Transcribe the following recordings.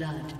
blood.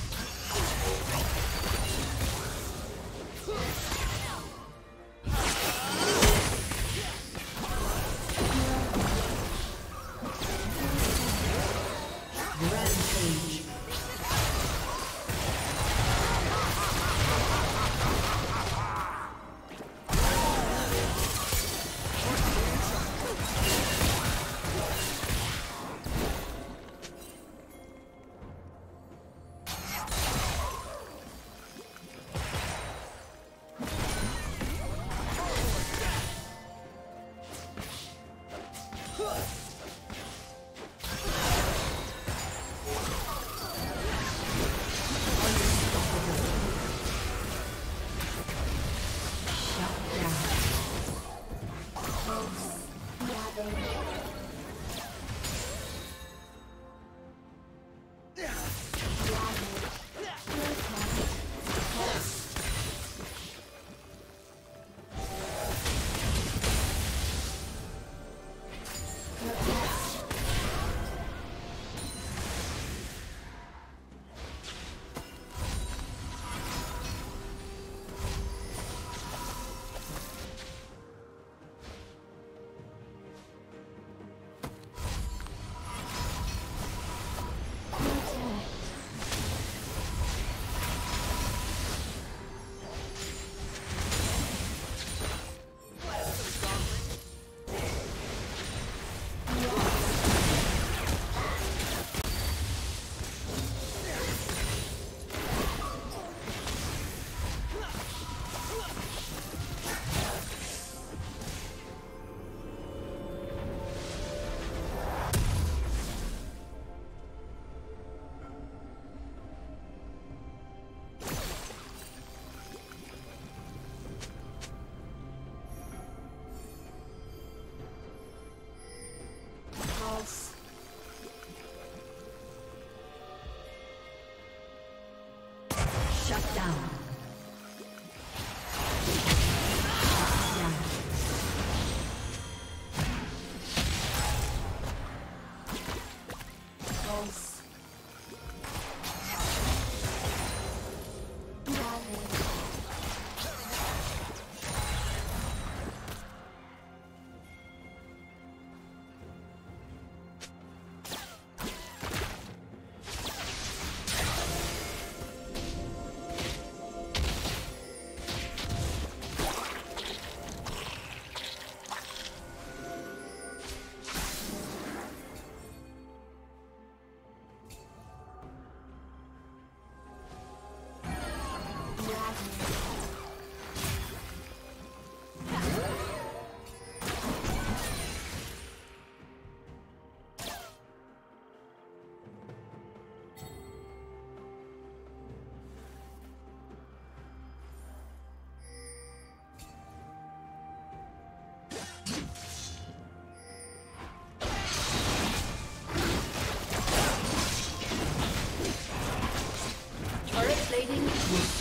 Thank you.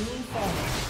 soon follow.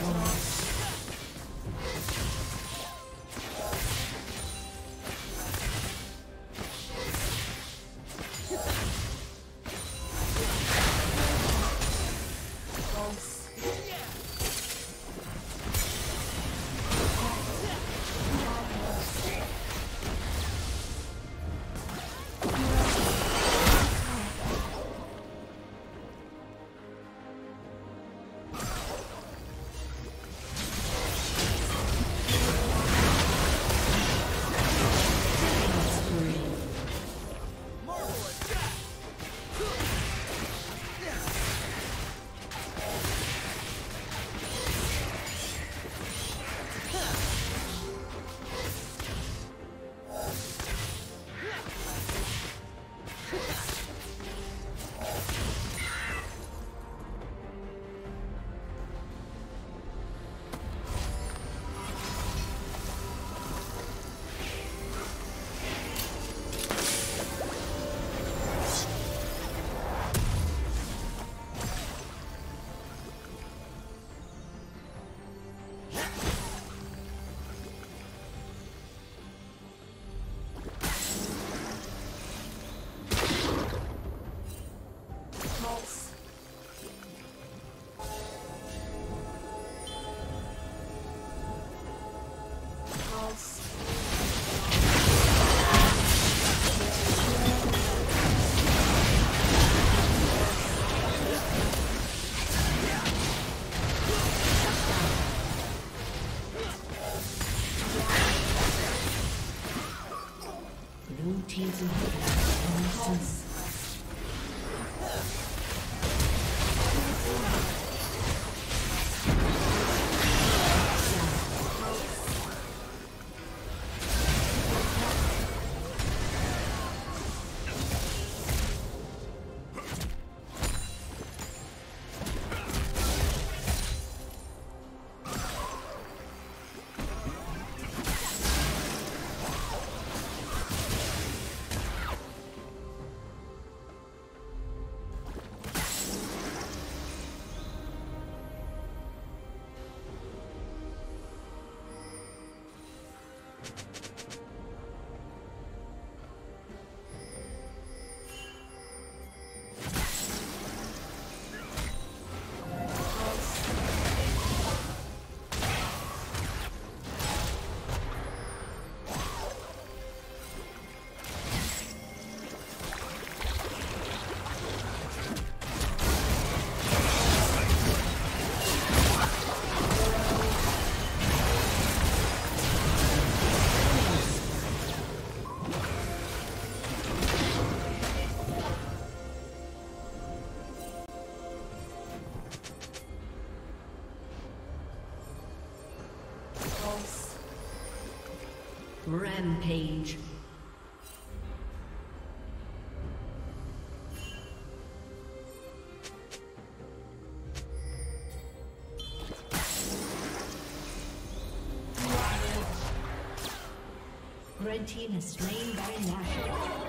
Rampage. Red team has slain Baron Nashor.